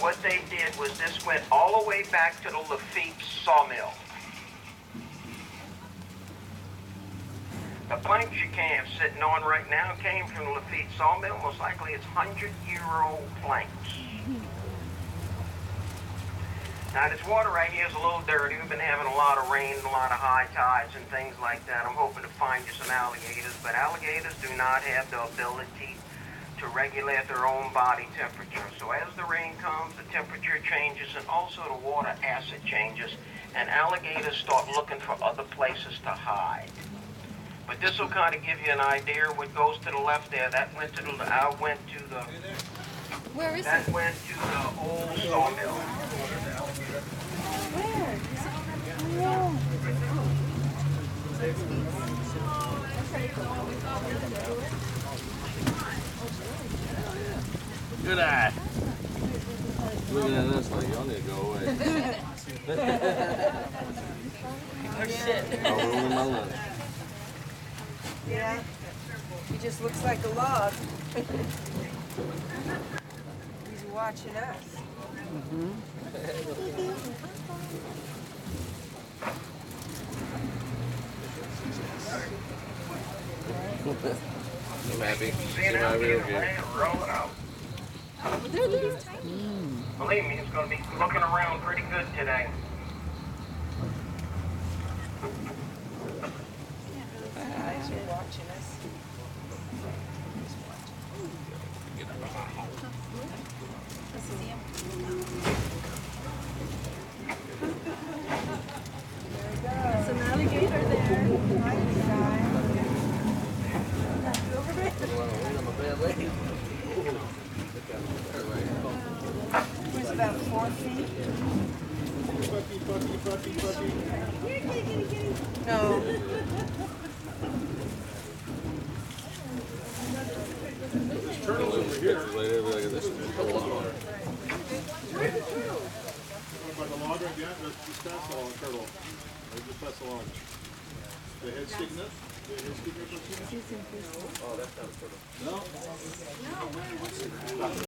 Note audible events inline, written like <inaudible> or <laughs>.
what they did was this went all the way back to the Lafitte sawmill. The planks you can sitting on right now came from the Lafitte sawmill. Most likely it's 100-year-old planks. Now this water right here is a little dirty. We've been having a lot of rain, and a lot of high tides and things like that. I'm hoping to find you some alligators, but alligators do not have the ability to regulate their own body temperature. So as the rain comes, the temperature changes and also the water acid changes, and alligators start looking for other places to hide. But this will kind of give you an idea what goes to the left there. That went to the, I went to the, Where is that it? went to the old sawmill. Good eye. Looking at us like y'all need to go away. <laughs> oh, <laughs> ruining my lunch. Yeah, he just looks like a log. <laughs> He's watching us. Mm-hmm. I'm happy. See See it my out real here, it. Believe me, it's gonna be looking around pretty good today. Us. There's an alligator about four feet. No, Pictures later, like this. By the log again, let's just pass along, turtle. Just pass along. The head sticking up? The head sticking up? Oh, that's not a turtle. No?